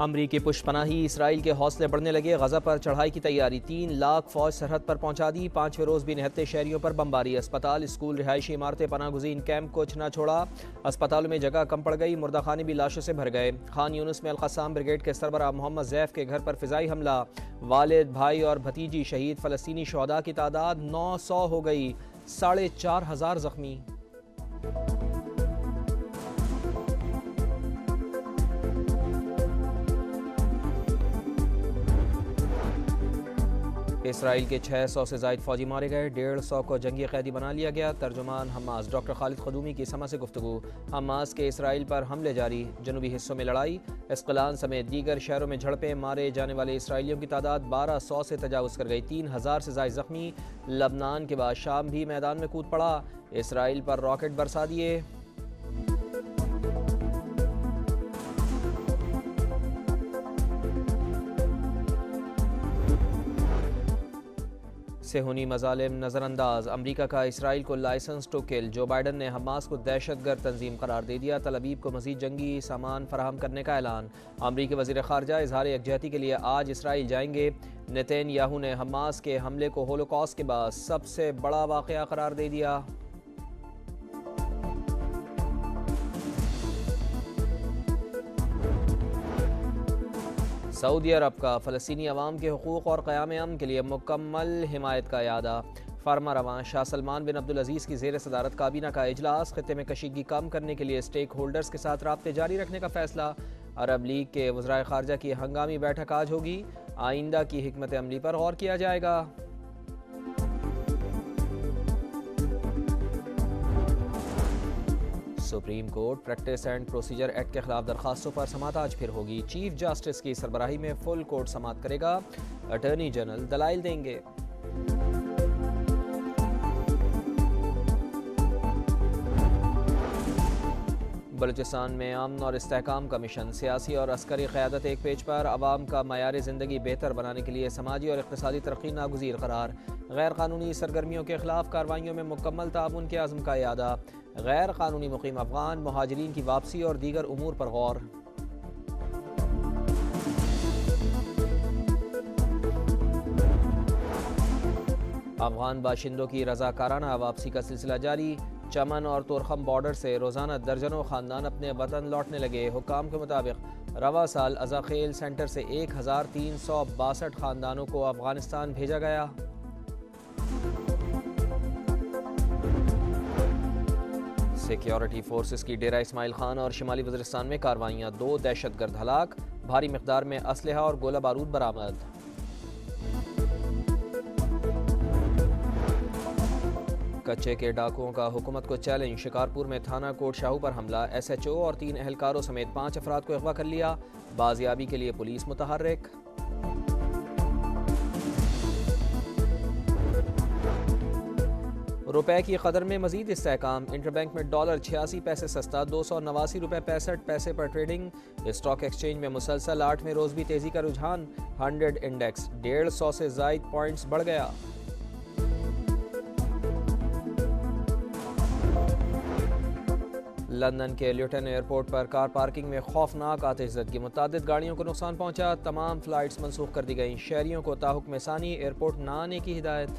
अमरीकी पुष्पनाही इसराइल के हौसले बढ़ने लगे। गजा पर चढ़ाई की तैयारी। तीन लाख फौज सरहद पर पहुँचा दी। पाँचवें रोज भी निहत्ते शहरियों पर बमबारी। अस्पताल, स्कूल, रिहायशी इमारतें पना गुजीन कैंप को न छोड़ा। अस्पतालों में जगह कम पड़ गई। मुर्दा खाने भी लाशों से भर गए। खान यूनुस में अलकसाम ब्रिगेड के सरबरा मोहम्मद जैफ के घर पर फिजाई हमला। वालिद भाई और भतीजी शहीद। फलस्तनी शहदा की तादाद नौ सौ हो गई। साढ़े चार हज़ार जख्मी। इसराइल के छः सौ से जायद फौजी मारे गए, डेढ़ सौ को जंगी कैदी बना लिया गया। तर्जुमान हमास, डॉक्टर खालिद खदूमी की समा से गुफ्तु हमास के इसराइल पर हमले जारी, जनूबी हिस्सों में लड़ाई। इसकलान समेत दीगर शहरों में झड़पें मारे जाने वाले इसराइलियों की तादाद बारह सौ से तजावज़ कर गई। तीन हज़ार से जायद जख्मी, लबनान के बाद शाम भी मैदान में कूद पड़ा। इसराइल पर रॉकेट बरसा दिए। सेहूनी मजालिम नज़रअंदाज। अमरीका का इसराइल को लाइसेंस टू किल। जो बाइडन ने हमास को दहशत गर्द तंजीम करार दे दिया। तलबीब को मजीद जंगी सामान फराहम करने का ऐलान। अमरीकी वज़ीर खारजा इजहार यकजहती के लिए आज इसराइल जाएँगे। नितिन याहू ने हमास के हमले को होलोकॉस के बाद सबसे बड़ा वाक़ करार दे दिया। सऊदी अरब का फ़लस्तनी अवाम के हकूक़ और क़्याम अम के लिए मुकम्मल हमायत का अदा फार्मा रवान शाह सलमान बिन अब्दुल अज़ीज़ की जेर सदारत काबीना का अजलास खत्े में कशीगी कम करने के लिए स्टेक होल्डर्स के साथ रबते जारी रखने का फैसला। अरब लीग के वज्रा खारजा की हंगामी बैठक आज होगी। आइंदा की हमत अमली पर गौर किया जाएगा। Supreme court practice and procedure act के खिलाफ दरखास्तों पर समात आज फिर होगी चीफ जस्टिस की सरबराही में फुल कोर्ट समात करेगा। अटर्नी जनरल दलाइल देंगे। बलूचिस्तान में अमन और इसकाम का मिशन सियासी और अस्करी क़्यादत एक पेज पर, आवाम का मैार ज़िंदगी बेहतर बनाने के लिए समाजी और इकतदी तरक्की नागजीर करार। गैर कानूनी सरगर्मियों के खिलाफ कार्रवाइयों में मुकम्मल ताउन के आज़म का अदा गैर कानूनी मुकीम अफगान, महाजरीन की वापसी और दीगर अमूर पर गौर। अफगान बाशिंदों की रजाकाराना वापसी का सिलसिला जारी। चमन और तुरखम बॉर्डर से रोज़ाना दर्जनों ख़ानदान अपने वतन लौटने लगे। हुकाम के मुताबिक, रवा साल अजाखेल सेंटर से एक हज़ार तीन सौ बासठ ख़ानदानों को अफ़गानिस्तान भेजा गया। सिक्योरिटी फोर्सेस की डेरा इसमाइल खान और शिमाली वजरिस्तान में कार्रवाइयाँ, दो दहशत गर्द हलाक, भारी मकदार में असलहा और गोला बारूद बरामद। कच्चे के डाकुओं का हुकूमत को चैलेंज, शिकारपुर में थाना कोट शाहू पर हमला एस एच ओ और तीन एहलकारों समेत पाँच अफराद को अगवा कर लिया, बाजियाबी के लिए पुलिस मुतहरक रुपए की कदर में मजीद इसकाम इंटरबैंक में डॉलर छियासी पैसे सस्ता, दो सौ नवासी रुपये पैंसठ पैसे पर ट्रेडिंग। स्टॉक एक्सचेंज में मुसलसल आठवें रोज भी तेज़ी का रुझान, हंड्रेड इंडेक्स, डेढ़ सौ से जायद पॉइंट्स बढ़ गया। लंदन के ल्यूटन एयरपोर्ट पर कार पार्किंग में खौफनाक आतजदगी मुतद गाड़ियों को नुकसान पहुँचा, तमाम फ्लाइट्स मनसूख कर दी गई। शहरीों को ताहुक में सानी एयरपोर्ट न आने की हिदायत।